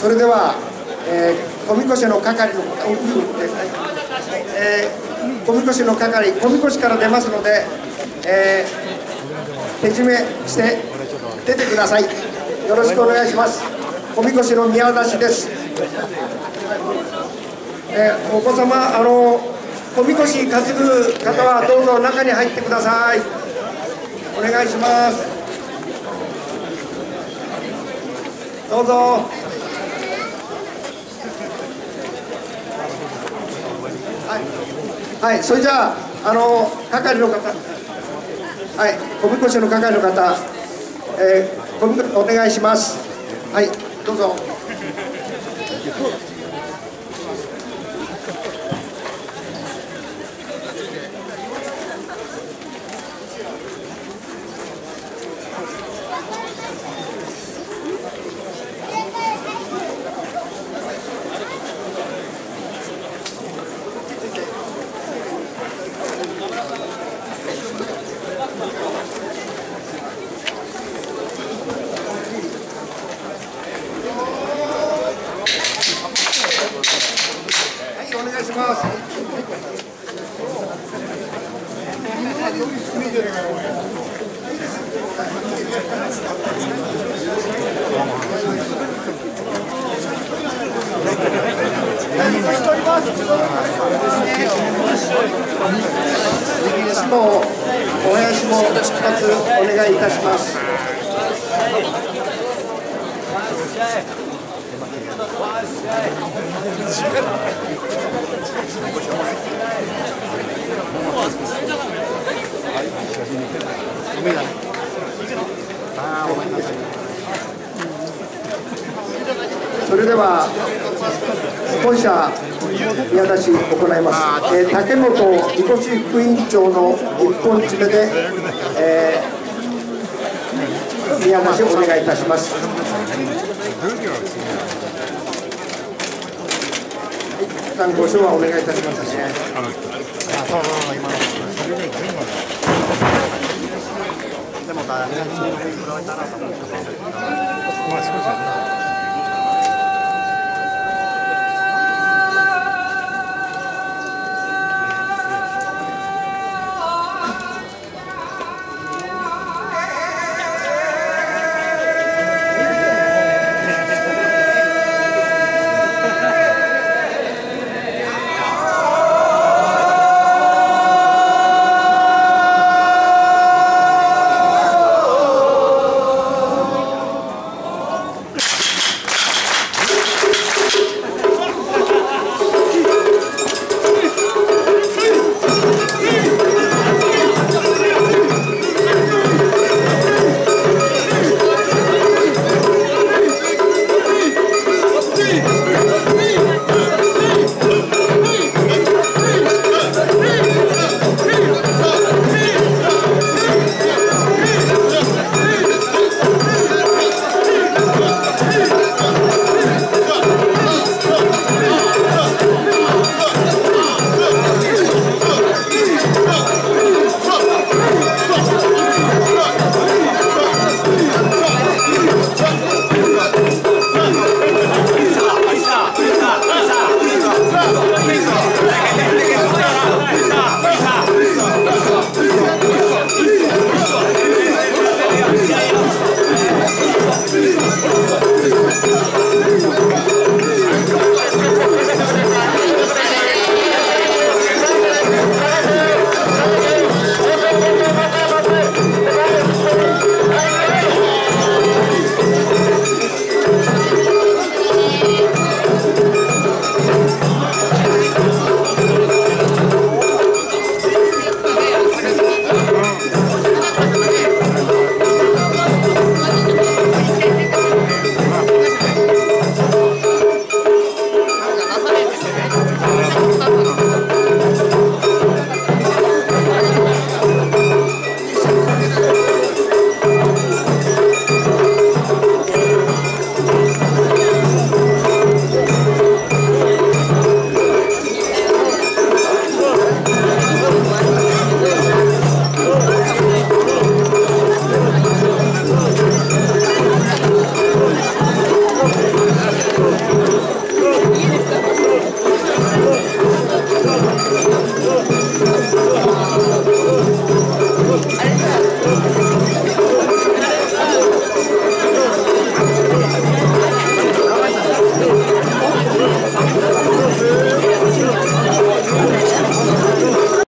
それでは、えー、小みこしの係の方、えー、小みこしの係、小みこしから出ますので、えー、手締めして出てください。よろしくお願いします。小みこしの宮出しです。えー、お子様、あの小みこし担ぐ方はどうぞ中に入ってください。お願いします。どうぞ。はい、それじゃあ、あの係の方、はい、小みこしの係の方、えー、お願いします。はい、どうぞ。します。もお囃子も一つお願いいたします。それでは本社宮出し行い。ます、えー、竹本みこし副委員長の一本締めで、えー、宮出しお願いいたします。さんご唱和お願いいたしますね。あそうそう今のそれでいいのでもだ、まあ少し